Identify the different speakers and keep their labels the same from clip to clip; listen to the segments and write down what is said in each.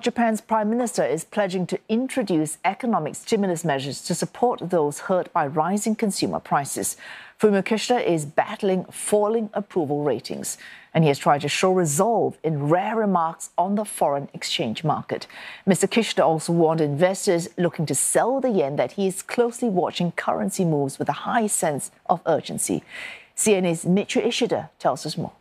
Speaker 1: Japan's prime minister is pledging to introduce economic stimulus measures to support those hurt by rising consumer prices. Fumio Kishida is battling falling approval ratings, and he has tried to show resolve in rare remarks on the foreign exchange market. Mr. Kishida also warned investors looking to sell the yen that he is closely watching currency moves with a high sense of urgency. CNA's Michu Ishida tells us more.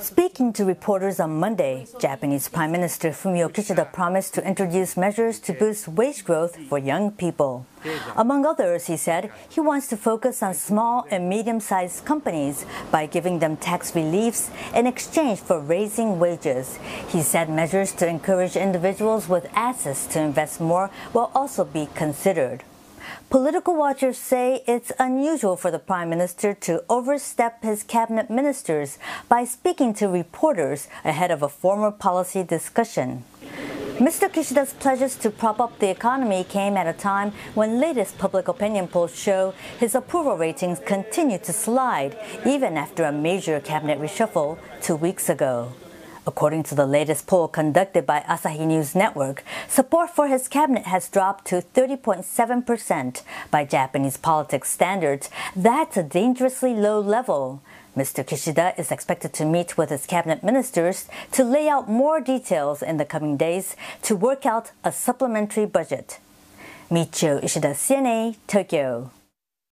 Speaker 2: Speaking to reporters on Monday, Japanese Prime Minister Fumio Kishida promised to introduce measures to boost wage growth for young people. Among others, he said he wants to focus on small and medium sized companies by giving them tax reliefs in exchange for raising wages. He said measures to encourage individuals with assets to invest more will also be considered. Political watchers say it's unusual for the Prime Minister to overstep his cabinet ministers by speaking to reporters ahead of a former policy discussion. Mr. Kishida's pledges to prop up the economy came at a time when latest public opinion polls show his approval ratings continue to slide, even after a major cabinet reshuffle two weeks ago. According to the latest poll conducted by Asahi News Network, support for his cabinet has dropped to 30.7% by Japanese politics standards. That's a dangerously low level. Mr. Kishida is expected to meet with his cabinet ministers to lay out more details in the coming days to work out a supplementary budget. Michio Ishida, CNA, Tokyo.